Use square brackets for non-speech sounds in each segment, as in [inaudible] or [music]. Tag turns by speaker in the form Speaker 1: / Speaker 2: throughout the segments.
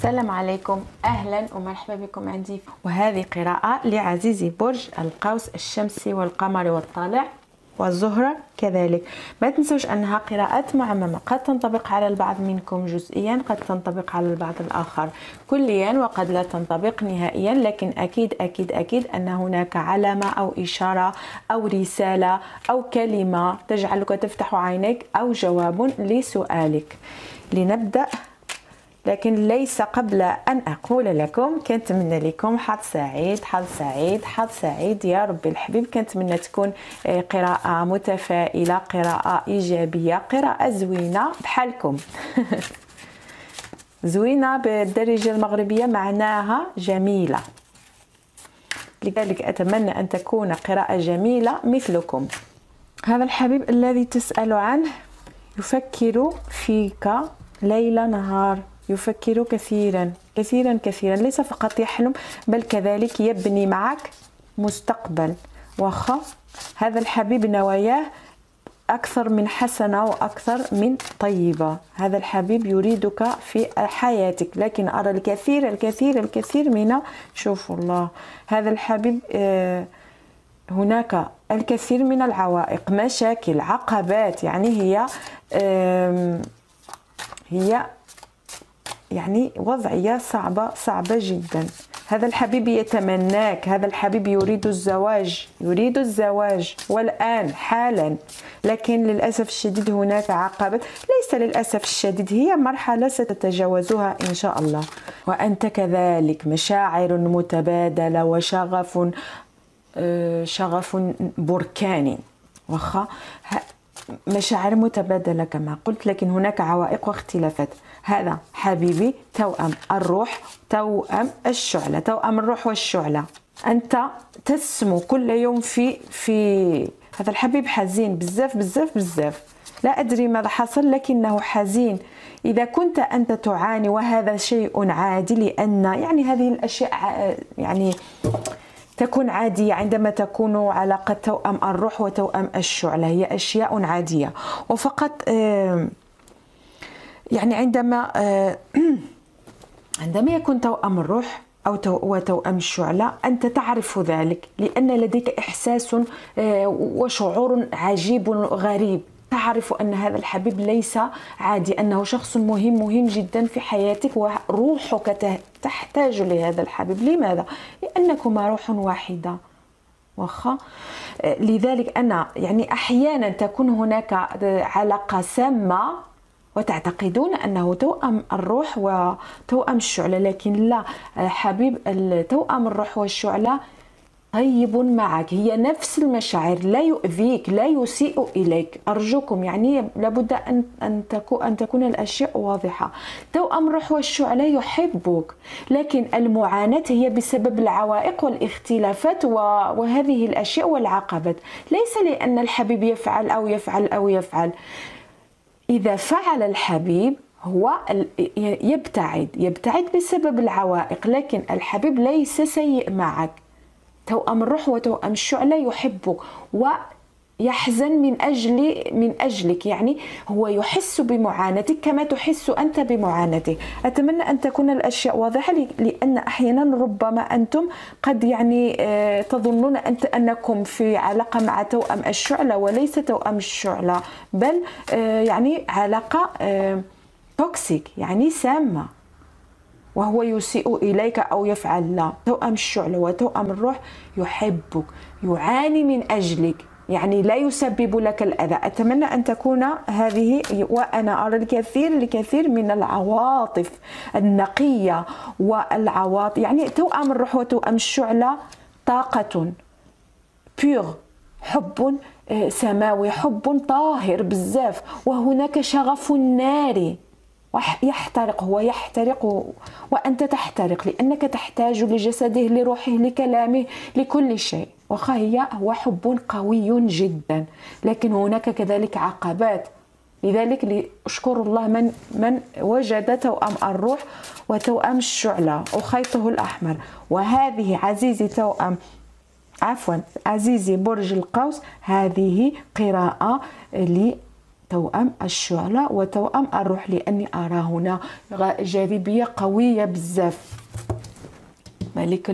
Speaker 1: السلام عليكم. أهلا ومرحبا بكم عندي وهذه قراءة لعزيزي برج القوس الشمسي والقمر والطالع والزهرة كذلك. ما تنسوش أنها قراءات معممة قد تنطبق على البعض منكم جزئيا قد تنطبق على البعض الآخر كليا وقد لا تنطبق نهائيا لكن أكيد أكيد أكيد أن هناك علامة أو إشارة أو رسالة أو كلمة تجعلك تفتح عينيك أو جواب لسؤالك. لنبدأ لكن ليس قبل أن أقول لكم كنتمنى لكم حظ سعيد حظ سعيد حظ سعيد. يا ربي الحبيب كنتمنى تكون آه، قراءة متفائلة قراءة إيجابية قراءة زوينة بحالكم. [laughs] زوينة بالدرجة المغربية معناها جميلة. لذلك أتمنى أن تكون قراءة جميلة مثلكم. هذا الحبيب الذي تسأل عنه يفكر فيك ليل نهار. يفكر كثيرا كثيرا كثيرا. ليس فقط يحلم بل كذلك يبني معك مستقبل. واخا هذا الحبيب نواياه أكثر من حسنة وأكثر من طيبة. هذا الحبيب يريدك في حياتك. لكن أرى الكثير الكثير الكثير من شوفوا الله. هذا الحبيب آه، هناك الكثير من العوائق. مشاكل عقبات. يعني هي هي يعني وضعية صعبة صعبة جدا. هذا الحبيب يتمناك هذا الحبيب يريد الزواج يريد الزواج والآن حالا. لكن للأسف الشديد هناك عقبة. ليس للأسف الشديد هي مرحلة ستتجاوزها إن شاء الله. وأنت كذلك مشاعر متبادلة وشغف آه، شغف بركاني واخا مشاعر متبادلة كما قلت لكن هناك عوائق واختلافات. هذا حبيبي توأم الروح توأم الشعلة توأم الروح والشعلة. أنت تسمو كل يوم في في هذا الحبيب حزين بزاف بزاف بزاف. لا أدري ماذا حصل لكنه حزين. إذا كنت أنت تعاني وهذا شيء عادي لأن يعني هذه الأشياء يعني تكون عادية عندما تكون علاقة توأم الروح وتوأم الشعلة. هي أشياء عادية. وفقط يعني عندما [clears throat] عندما يكون توأم الروح أو وتوأم الشعلة أنت تعرف ذلك لأن لديك إحساس وشعور عجيب غريب تعرف أن هذا الحبيب ليس عادي أنه شخص مهم مهم جدا في حياتك وروحك تحتاج لهذا الحبيب. لماذا؟ لأنكما روح واحدة. واخا؟ لذلك أنا يعني أحيانا تكون هناك علاقة سامة وتعتقدون أنه توأم الروح وتوأم الشعلة لكن لا حبيب توأم الروح والشعلة طيب معك. هي نفس المشاعر لا يؤذيك لا يسيء إليك. أرجوكم يعني لابد أن أن تكون الأشياء واضحة. توأم الروح والشعلة يحبك. لكن المعاناة هي بسبب العوائق والاختلافات وهذه الأشياء والعقبات. ليس لأن الحبيب يفعل أو يفعل أو يفعل. إذا فعل الحبيب هو يبتعد. يبتعد بسبب العوائق. لكن الحبيب ليس سيء معك. توأم الروح وتوأم الشعلة يحبك ويحزن من أجل من أجلك. يعني هو يحس بمعاناتك كما تحس أنت بمعاناته أتمنى أن تكون الأشياء واضحة لأن أحيانا ربما أنتم قد يعني آه، تظنون أنت أنكم في علاقة مع توأم الشعلة وليس توأم الشعلة بل آه، يعني علاقة توكسيك آه، يعني سامة. وهو يسيء إليك أو يفعل لا. توأم الشعلة وتوأم الروح يحبك يعاني من أجلك. يعني لا يسبب لك الأذى. أتمنى أن تكون هذه وأنا أرى الكثير الكثير من العواطف النقية والعواطف. يعني توأم الروح وتوأم الشعلة طاقة بيغ حب آه، سماوي حب طاهر بزاف. وهناك شغف ناري يحترق هو يحترق وأنت تحترق لأنك تحتاج لجسده لروحه لكلامه لكل شيء. وخا هي هو حب قوي جدا لكن هناك كذلك عقبات. لذلك أشكر الله من من وجد توأم الروح وتوأم الشعلة وخيطه الأحمر. وهذه عزيزي توأم عفوا عزيزي برج القوس هذه قراءة توأم الشعلة وتوأم الروح لأني أرى هنا جاذبية قوية بزاف. ملك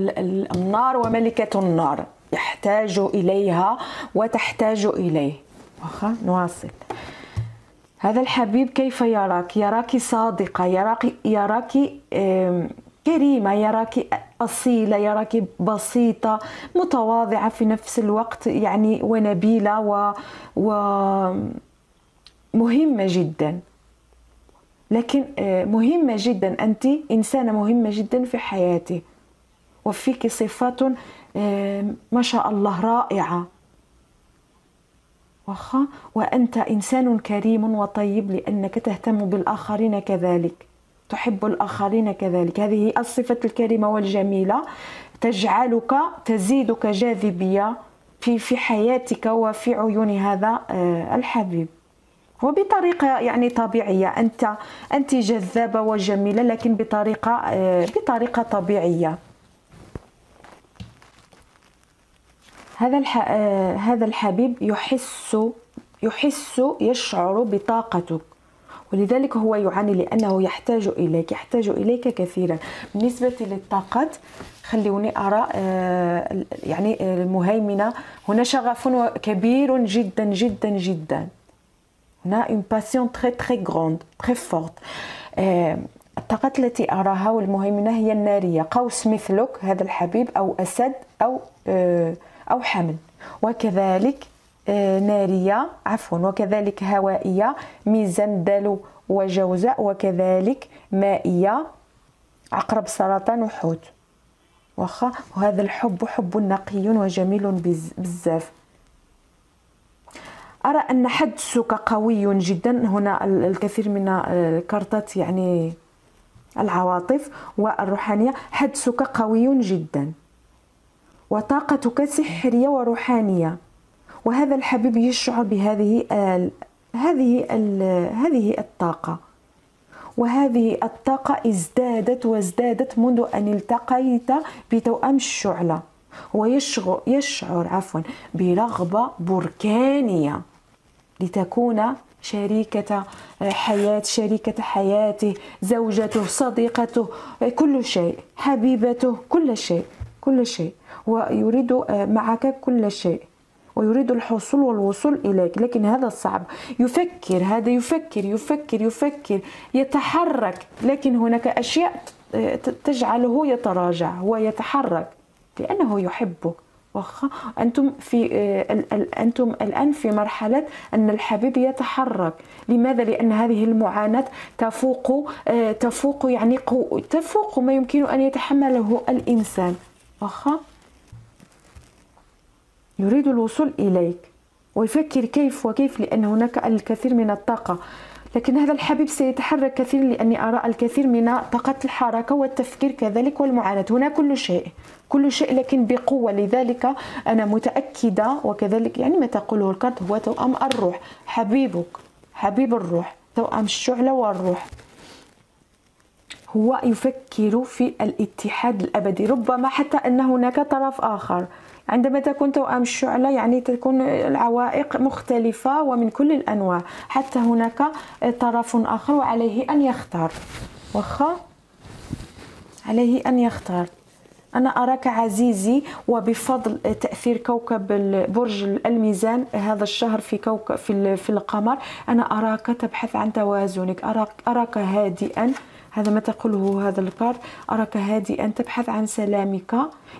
Speaker 1: النار وملكة النار. يحتاج إليها وتحتاج إليه. واخا نواصل. هذا الحبيب كيف يراك؟ يراك صادقة يراك يراك كريمة يراك أصيلة يراك بسيطة متواضعة في نفس الوقت يعني ونبيلة و, و مهمة جدا. لكن آه، مهمة جدا. أنت إنسانة مهمة جدا في حياتي. وفيك صفات آه، ما شاء الله رائعة. واخا؟ وأنت إنسان كريم وطيب لأنك تهتم بالآخرين كذلك. تحب الآخرين كذلك. هذه الصفة الكريمة والجميلة. تجعلك تزيدك جاذبية في في حياتك وفي عيون هذا آه، الحبيب. وبطريقة يعني طبيعية. أنت أنت جذابة وجميلة لكن بطريقة آه، بطريقة طبيعية. هذا آه، هذا الحبيب يحس يحس يشعر بطاقتك. ولذلك هو يعاني لأنه يحتاج إليك يحتاج إليك كثيرا. بالنسبة للطاقات خلوني أرى آه، يعني المهيمنة. هنا شغف كبير جدا جدا جدا. هنا une passion très très grande très forte. الطاقات التي أراها والمهيمنة هي النارية. قوس مثلك هذا الحبيب أو أسد أو آه، أو حمل وكذلك آه، نارية عفوا وكذلك هوائية ميزان دلو وجوزاء وكذلك مائية عقرب سرطان وحوت. واخا وهذا الحب حب نقي وجميل بزاف. أرى أن حدسك قوي جدا. هنا الكثير من الكارتات يعني العواطف والروحانية. حدسك قوي جدا. وطاقتك سحرية وروحانية. وهذا الحبيب يشعر بهذه ال هذه ال هذه الطاقة. وهذه الطاقة ازدادت وازدادت منذ أن التقيت بتوأم الشعلة. ويشعر يشعر عفوا برغبة بركانية. لتكون شريكة حياة شريكة حياته زوجته صديقته كل شيء حبيبته كل شيء كل شيء. ويريد معك كل شيء. ويريد الحصول والوصول إليك. لكن هذا صعب. يفكر هذا يفكر يفكر يفكر يتحرك. لكن هناك أشياء تجعله يتراجع هو يتحرك لأنه يحبك. واخا أنتم في أنتم الآن في مرحلة أن الحبيب يتحرك. لماذا؟ لأن هذه المعاناة تفوق تفوق يعني تفوق ما يمكن أن يتحمله الإنسان. واخا يريد الوصول إليك. ويفكر كيف وكيف لأن هناك الكثير من الطاقة. لكن هذا الحبيب سيتحرك كثير لأني أرى الكثير من طاقة الحركة والتفكير كذلك والمعاناة. هنا كل شيء كل شيء لكن بقوة. لذلك أنا متأكدة وكذلك يعني ما تقوله الكارت هو توأم الروح. حبيبك حبيب الروح توأم الشعلة والروح. هو يفكر في الاتحاد الأبدي. ربما حتى أن هناك طرف آخر. عندما تكون توأم الشعلة يعني تكون العوائق مختلفة ومن كل الأنواع. حتى هناك طرف آخر وعليه أن يختار. واخا؟ عليه أن يختار. أنا أراك عزيزي وبفضل تأثير كوكب برج الميزان هذا الشهر في كوكب في القمر أنا أراك تبحث عن توازنك. أراك, أراك هادئا. هذا ما تقوله هذا الكارت أراك هادئا تبحث عن سلامك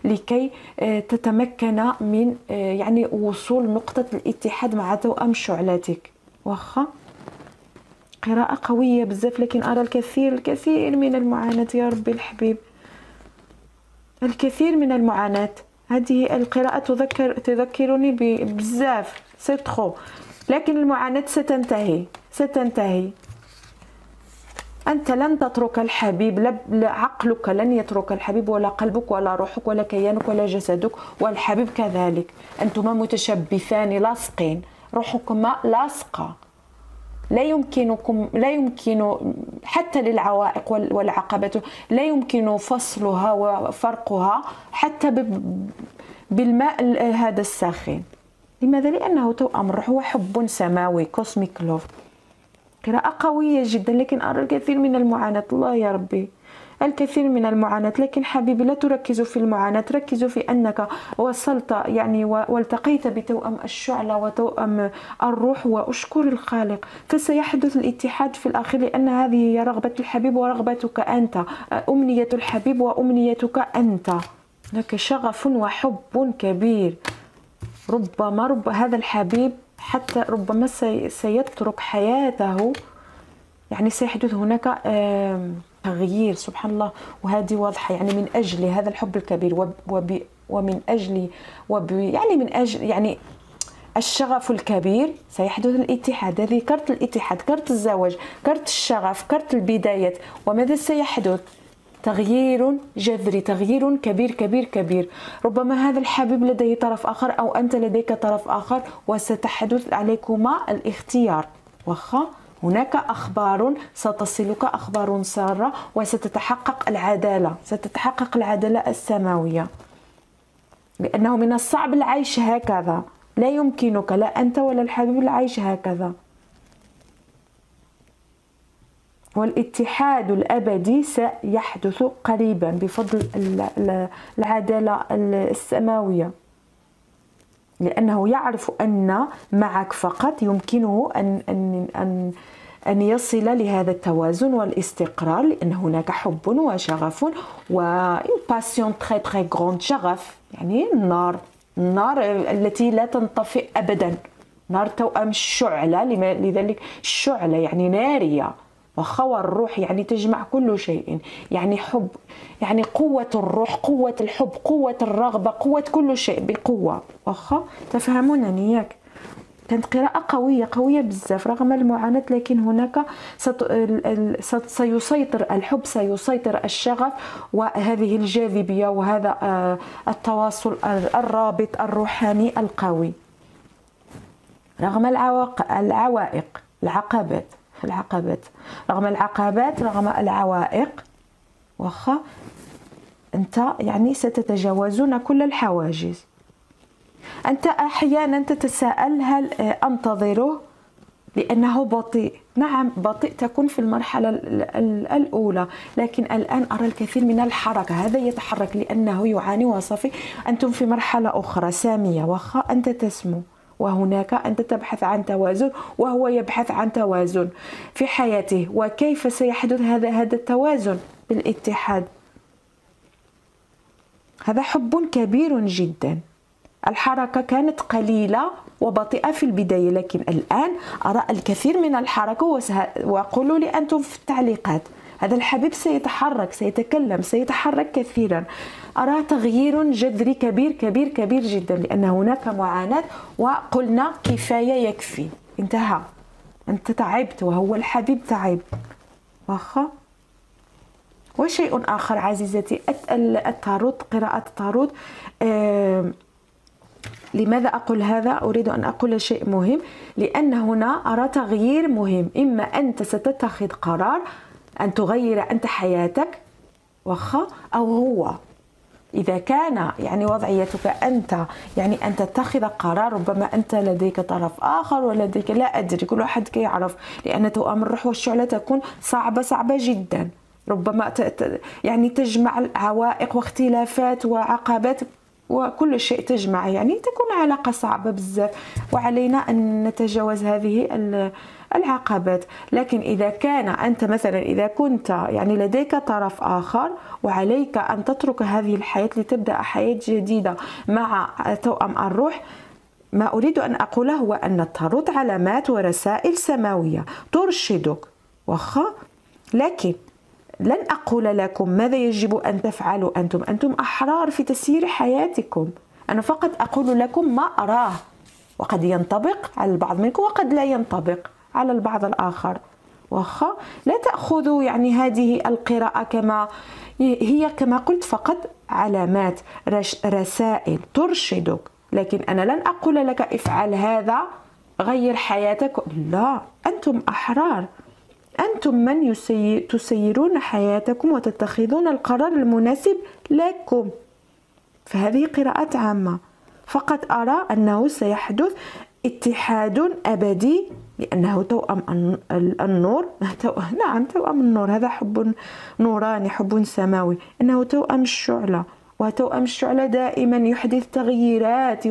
Speaker 1: لكي آه، تتمكن من آه، يعني وصول نقطة الاتحاد مع توأم شعلتك واخا؟ قراءة قوية بزاف لكن أرى الكثير الكثير من المعاناة يا ربي الحبيب. الكثير من المعاناة. هذه القراءة تذكر تذكرني بزاف. سي لكن المعاناة ستنتهي ستنتهي. أنت لن تترك الحبيب لا عقلك لن يترك الحبيب ولا قلبك ولا روحك ولا كيانك ولا جسدك والحبيب كذلك. أنتما متشبثان لاصقين روحكما لاصقة. لا يمكنكم لا يمكن حتى للعوائق والعقبات لا يمكن فصلها وفرقها حتى بالماء هذا الساخن. لماذا؟ لأنه توأم الروح هو حب سماوي كوسميك لوف قراءة قوية جدا لكن أرى الكثير من المعاناة. الله يا ربي. الكثير من المعاناة. لكن حبيبي لا تركزوا في المعاناة. ركزوا في أنك وصلت يعني والتقيت بتوأم الشعلة وتوأم الروح وأشكر الخالق. فسيحدث الاتحاد في الآخر لأن هذه هي رغبة الحبيب ورغبتك أنت. أمنية الحبيب وأمنيتك أنت. لك شغف وحب كبير. ربما رب هذا الحبيب حتى ربما سيترك حياته يعني سيحدث هناك تغيير سبحان الله. وهذه واضحة يعني من أجل هذا الحب الكبير وب ومن أجل وب يعني من أجل يعني الشغف الكبير. سيحدث الاتحاد هذه كرت الاتحاد كرت الزواج كرت الشغف كرت البداية وماذا سيحدث؟ تغيير جذري تغيير كبير كبير كبير. ربما هذا الحبيب لديه طرف آخر أو أنت لديك طرف آخر وستحدث عليكما الاختيار. واخا هناك أخبار ستصلك أخبار سارة وستتحقق العدالة ستتحقق العدالة السماوية. لأنه من الصعب العيش هكذا. لا يمكنك لا أنت ولا الحبيب العيش هكذا. والاتحاد الأبدي سيحدث قريبا بفضل العدالة السماوية. لأنه يعرف أن معك فقط يمكنه أن أن أن أن يصل لهذا التوازن والاستقرار لأن هناك حب وشغف une passion très très grande شغف يعني النار. النار التي لا تنطفئ أبدا. نار توأم الشعلة لذلك الشعلة يعني نارية. وقوى الروح يعني تجمع كل شيء. يعني حب يعني قوة الروح قوة الحب قوة الرغبة قوة كل شيء بقوة. واخا تفهمونني ياك؟ كانت قراءة قوية قوية بزاف رغم المعاناة لكن هناك سيسيطر الحب سيسيطر الشغف وهذه الجاذبية وهذا آه، التواصل الرابط الروحاني القوي. رغم العوائق العقبات. العقبات. رغم العقبات رغم العوائق واخا انت يعني ستتجاوزون كل الحواجز. انت أحيانا تتساءل هل انتظره لأنه بطيء. نعم بطيء تكون في المرحلة الأولى لكن الآن أرى الكثير من الحركة. هذا يتحرك لأنه يعاني وصفي أنتم في مرحلة أخرى سامية واخا أنت تسمو. وهناك أنت تبحث عن توازن وهو يبحث عن توازن في حياته وكيف سيحدث هذا هذا التوازن بالاتحاد؟ هذا حب كبير جدا. الحركة كانت قليلة وبطيئة في البداية لكن الآن أرى الكثير من الحركة وقولوا لي أنتم في التعليقات. هذا الحبيب سيتحرك سيتكلم سيتحرك كثيرا. أرى تغيير جذري كبير كبير كبير جدا لأن هناك معاناة وقلنا كفاية يكفي. انتهى. أنت تعبت وهو الحبيب تعب. واخا؟ وشيء آخر عزيزتي التاروت قراءة التاروت. لماذا أقول هذا؟ أريد أن أقول شيء مهم. لأن هنا أرى تغيير مهم. إما أنت ستتخذ قرار أن تغير أنت حياتك واخا أو هو. إذا كان يعني وضعيتك أنت يعني أن تتخذ قرار ربما أنت لديك طرف آخر ولديك لا أدري كل واحد كيعرف لأن توأم الروح والشعلة تكون صعبة صعبة جدا. ربما يعني تجمع عوائق واختلافات وعقبات وكل شيء تجمع يعني تكون علاقة صعبة بزاف. وعلينا أن نتجاوز هذه العقبات. لكن إذا كان أنت مثلا إذا كنت يعني لديك طرف آخر وعليك أن تترك هذه الحياة لتبدأ حياة جديدة مع توأم الروح ما أريد أن أقوله هو أن ترد علامات ورسائل سماوية ترشدك. وخا لكن لن أقول لكم ماذا يجب أن تفعلوا أنتم. أنتم أحرار في تسيير حياتكم. أنا فقط أقول لكم ما أراه. وقد ينطبق على البعض منكم وقد لا ينطبق. على البعض الآخر. واخا لا تأخذوا يعني هذه القراءة كما هي كما قلت فقط علامات رسائل ترشدك. لكن أنا لن أقول لك افعل هذا غير حياتك. لا أنتم أحرار. أنتم من تسيرون حياتكم وتتخذون القرار المناسب لكم. فهذه قراءات عامة. فقط أرى أنه سيحدث اتحاد أبدي لأنه توأم النور. [laughs] نعم توأم النور. هذا حب نوراني حب سماوي. إنه توأم الشعلة. وتوأم الشعلة دائما يحدث تغييرات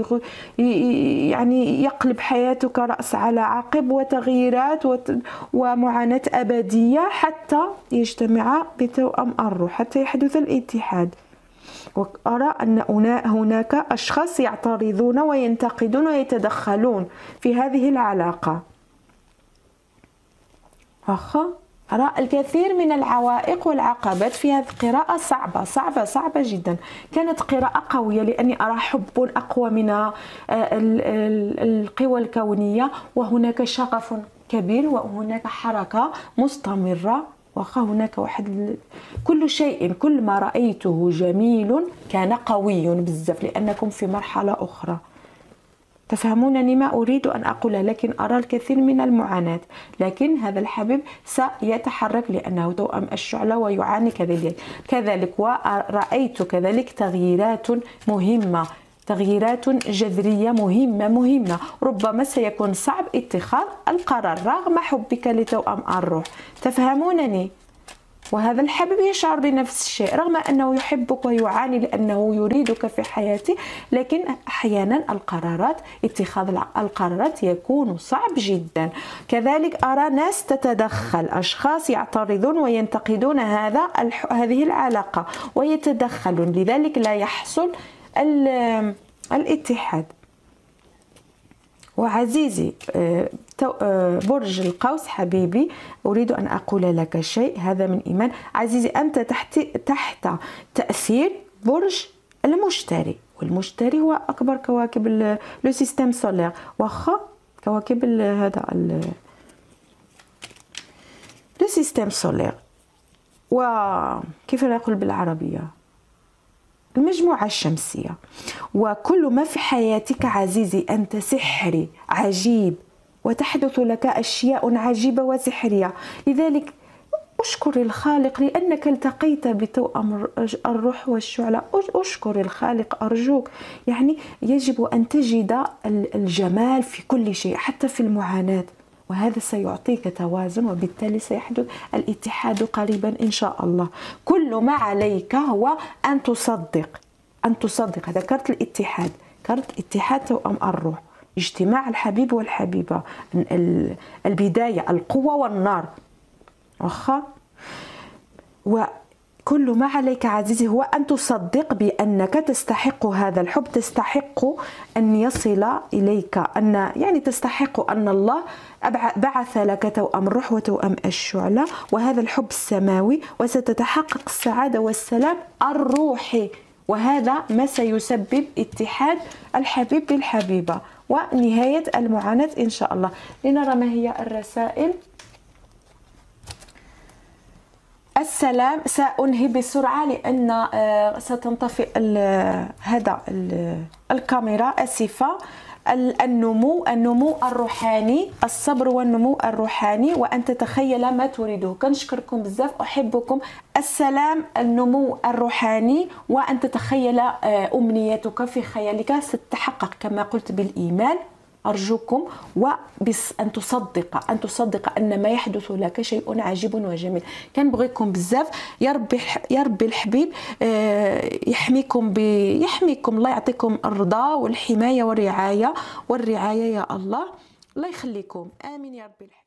Speaker 1: يعني يقلب حياتك رأس على عقب وتغييرات ومعاناة أبدية حتى يجتمع بتوأم الروح حتى يحدث الاتحاد. وأرى أن هناك أشخاص يعترضون وينتقدون ويتدخلون في هذه العلاقة. واخا أرى الكثير من العوائق والعقبات في هذه القراءة صعبة صعبة صعبة جدا. كانت قراءة قوية لأني أرى حب أقوى من آه، القوى الكونية. وهناك شغف كبير وهناك حركة مستمرة. وأخا هناك واحد كل شيء كل ما رأيته جميل كان قوي بزاف لأنكم في مرحلة أخرى. تفهمونني ما أريد أن أقوله لكن أرى الكثير من المعاناة. لكن هذا الحبيب سيتحرك لأنه توأم الشعلة ويعاني كذلك. كذلك ورأيت كذلك تغييرات مهمة تغييرات جذرية مهمة مهمة. ربما سيكون صعب اتخاذ القرار رغم حبك لتوأم الروح. تفهمونني؟ وهذا الحبيب يشعر بنفس الشيء رغم أنه يحبك ويعاني لأنه يريدك في حياته لكن أحيانا القرارات اتخاذ القرارات يكون صعب جدا. كذلك أرى ناس تتدخل أشخاص يعترضون وينتقدون هذا هذه العلاقة ويتدخلون لذلك لا يحصل الاتحاد. وعزيزي آه، آه، برج القوس حبيبي أريد أن أقول لك شيء هذا من إيمان. عزيزي أنت تحت, تحت تأثير برج المشتري والمشتري هو أكبر كواكب le système solaire واخا كواكب هذا le système solaire. وكيف نقول بالعربية؟ المجموعة الشمسية. وكل ما في حياتك عزيزي أنت سحري عجيب وتحدث لك أشياء عجيبة وسحرية. لذلك أشكر الخالق لأنك التقيت بتوأم الروح والشعلة. أشكر الخالق أرجوك. يعني يجب أن تجد الجمال في كل شيء حتى في المعاناة. وهذا سيعطيك توازن وبالتالي سيحدث الاتحاد قريبا إن شاء الله. كل ما عليك هو أن تصدق أن تصدق. هذا كرت الاتحاد كرت اتحاد توأم الروح اجتماع الحبيب والحبيبة البداية القوة والنار. واخا كل ما عليك عزيزي هو أن تصدق بأنك تستحق هذا الحب تستحق أن يصل إليك أن يعني تستحق أن الله بعث لك توأم الروح وتوأم الشعلة وهذا الحب السماوي وستتحقق السعادة والسلام الروحي. وهذا ما سيسبب اتحاد الحبيب بالحبيبة. ونهاية المعاناة إن شاء الله. لنرى ما هي الرسائل. السلام. سأنهي بسرعة لأن آه، ستنطفئ هذا الكاميرا. أسفة. النمو النمو الروحاني الصبر والنمو الروحاني. وأن تتخيل ما تريده. كنشكركم بزاف. أحبكم. السلام النمو الروحاني. وأن تتخيل آه، أمنيتك في خيالك. ستتحقق كما قلت بالإيمان. أرجوكم وبس أن تصدق أن تصدق أن ما يحدث لك شيء عجيب وجميل. كنبغيكم بزاف. يا ربي يا ربي الحبيب آه، يحميكم. يحميكم. الله يعطيكم الرضا والحماية والرعاية. والرعاية يا الله. الله يخليكم. آمين يا ربي الحبيب.